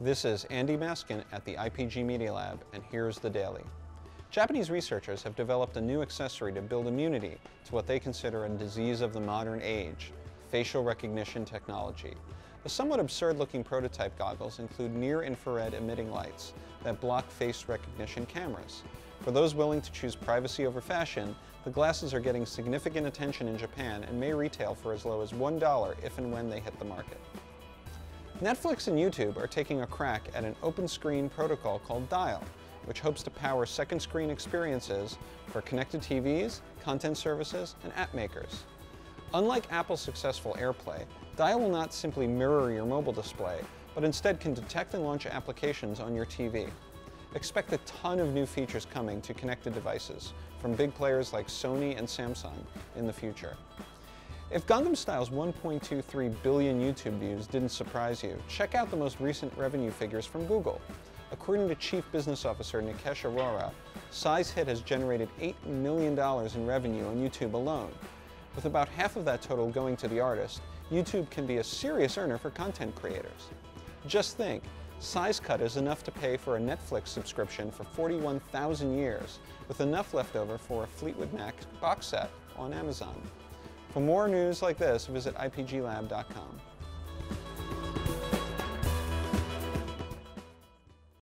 This is Andy Maskin at the IPG Media Lab, and here's the daily. Japanese researchers have developed a new accessory to build immunity to what they consider a disease of the modern age, facial recognition technology. The somewhat absurd-looking prototype goggles include near-infrared emitting lights that block face recognition cameras. For those willing to choose privacy over fashion, the glasses are getting significant attention in Japan and may retail for as low as $1 if and when they hit the market. Netflix and YouTube are taking a crack at an open screen protocol called Dial, which hopes to power second screen experiences for connected TVs, content services, and app makers. Unlike Apple's successful AirPlay, Dial will not simply mirror your mobile display, but instead can detect and launch applications on your TV. Expect a ton of new features coming to connected devices from big players like Sony and Samsung in the future. If Gangnam Style's 1.23 billion YouTube views didn't surprise you, check out the most recent revenue figures from Google. According to Chief Business Officer Nikesh Arora, Psy's hit has generated $8 million in revenue on YouTube alone. With about half of that total going to the artist, YouTube can be a serious earner for content creators. Just think, Psy's cut is enough to pay for a Netflix subscription for 41,000 years, with enough left over for a Fleetwood Mac box set on Amazon. For more news like this, visit IPGLab.com.